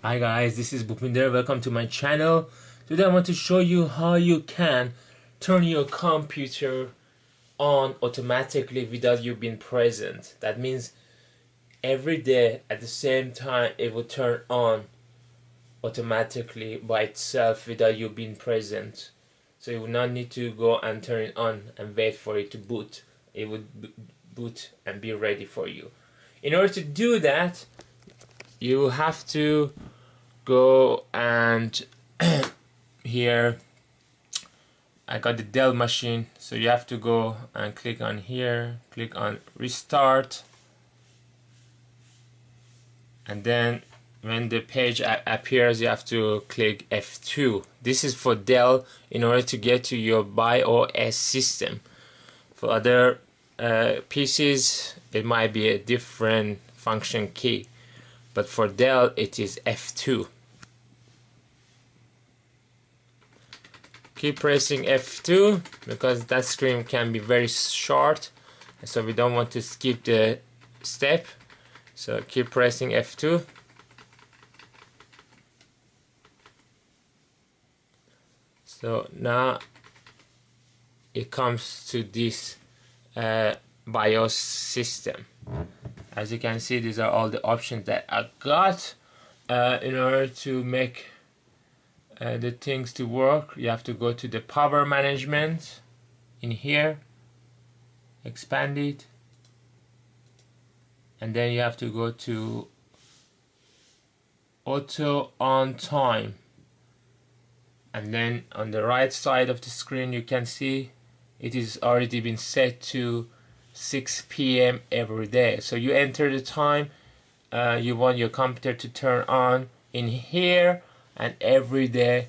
Hi guys, this is Bhupinder. Welcome to my channel. Today I want to show you how you can turn your computer on automatically without you being present. That means every day at the same time it will turn on automatically by itself without you being present. So you will not need to go and turn it on and wait for it to boot. It would boot and be ready for you. In order to do that, you have to go and here I got the Dell machine. So you have to go and click on here click on restart. And then when the page appears you have to click F2 this is for Dell in order to get to your BIOS system. For other uh, PCs it might be a different function key. But for Dell it is F2 keep pressing F2 because that screen can be very short so we don't want to skip the step. So keep pressing F2 so now it comes to this uh, BIOS system. As you can see these are all the options that I got uh, in order to make uh, the things to work you have to go to the power management in here expand it and then you have to go to auto on time and then on the right side of the screen you can see it is already been set to 6 p.m. every day so you enter the time uh, you want your computer to turn on in here and every day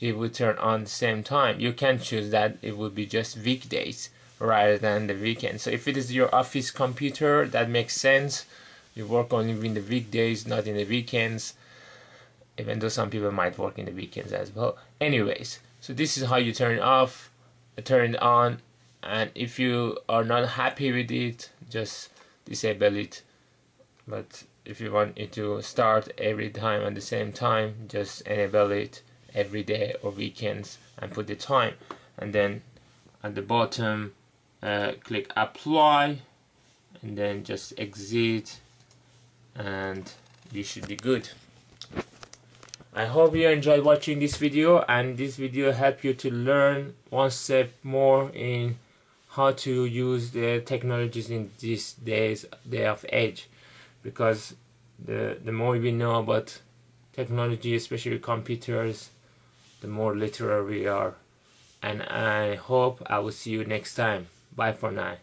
it will turn on the same time. You can choose that it will be just weekdays rather than the weekend. So if it is your office computer that makes sense. You work only in the weekdays not in the weekends even though some people might work in the weekends as well. Anyways so this is how you turn it off turn it on and if you are not happy with it just disable it. But if you want it to start every time at the same time just enable it every day or weekends and put the time. And then at the bottom uh, click apply and then just exit and you should be good. I hope you enjoyed watching this video and this video helped you to learn one step more in how to use the technologies in these days day of age because the the more we know about technology especially computers the more literate we are. And I hope I will see you next time. Bye for now